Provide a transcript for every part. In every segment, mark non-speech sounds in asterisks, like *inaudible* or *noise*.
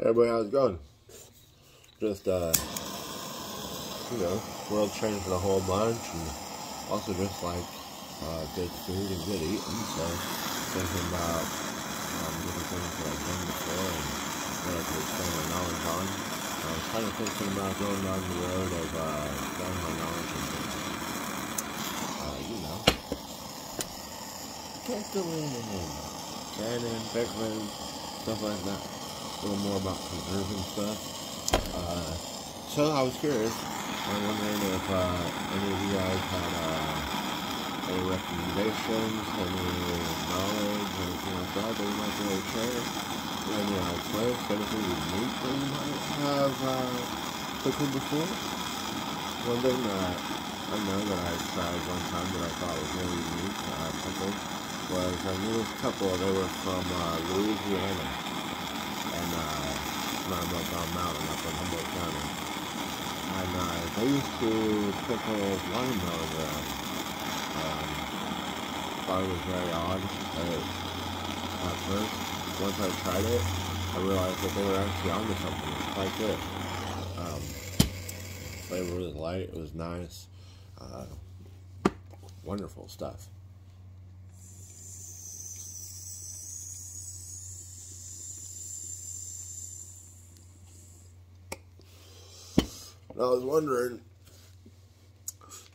Everybody, how's it going? Just, uh, you know, world changed a whole bunch, and also just like uh, good food and good eating. So, thinking about um, different things that I've done before and what I could expand my knowledge on. I was kind of thinking about going down the road of uh, expanding my knowledge in things, uh, you know, pickling, canning, pickling, stuff like that a little more about preserving stuff. Uh, so I was curious. I'm wondering if uh, any of you guys had uh, any recommendations, any knowledge, anything like that that you might be able to share. Any uh, twists, anything unique that you might have uh, before. One thing that I know that I tried one time that I thought was really unique, uh, pickle, was I knew couple, they were from uh, Louisiana and uh, Humboldt Mountain up in Humboldt County. And uh, they used to pickle watermelon there. Um, thought it was very odd at, at first. Once I tried it, I realized that they were actually onto something. It's quite good. Um, flavor was light. It was nice. Uh, wonderful stuff. I was wondering,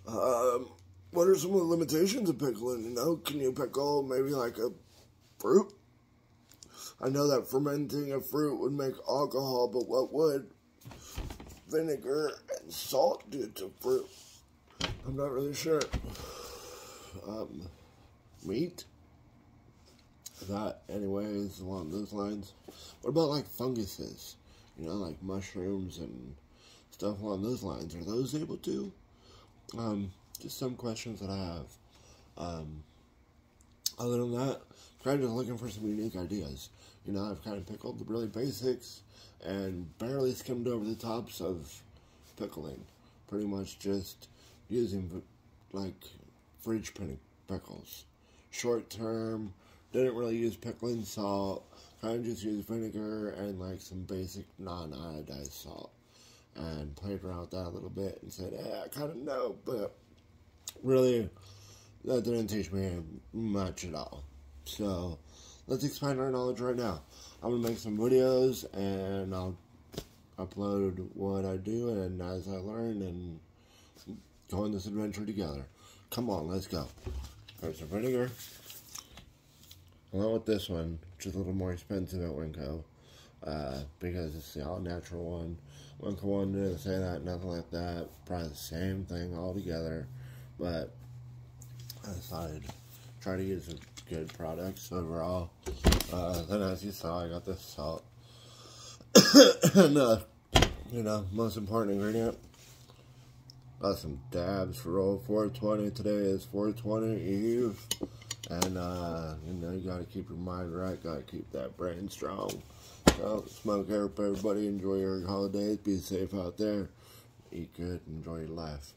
um, what are some of the limitations of pickling? You know, can you pickle maybe like a fruit? I know that fermenting a fruit would make alcohol, but what would vinegar and salt do to fruit? I'm not really sure. Um, meat? That, anyways, along those lines. What about like funguses? You know, like mushrooms and stuff along those lines. Are those able to? Um, just some questions that I have. Um, other than that, kind of looking for some unique ideas. You know, I've kind of pickled the really basics and barely skimmed over the tops of pickling. Pretty much just using like fridge pickles. Short term, didn't really use pickling salt. Kind of just used vinegar and like some basic non-iodized salt and played around with that a little bit and said, I kind of know, but really, that didn't teach me much at all. So, let's expand our knowledge right now. I'm going to make some videos and I'll upload what I do and as I learn and go on this adventure together. Come on, let's go. There's some vinegar. Along with this one, which is a little more expensive at Winco uh, because it's the all natural one. One can one didn't say that, nothing like that. Probably the same thing all together, but I decided to try to use some good products overall. Uh, then, as you saw, I got this salt, *coughs* and uh, you know, most important ingredient. Got some dabs for roll 420. Today is 420 Eve. And, uh, you know, you gotta keep your mind right, gotta keep that brain strong. So, smoke up, everybody. Enjoy your holidays. Be safe out there. Eat good. Enjoy your life.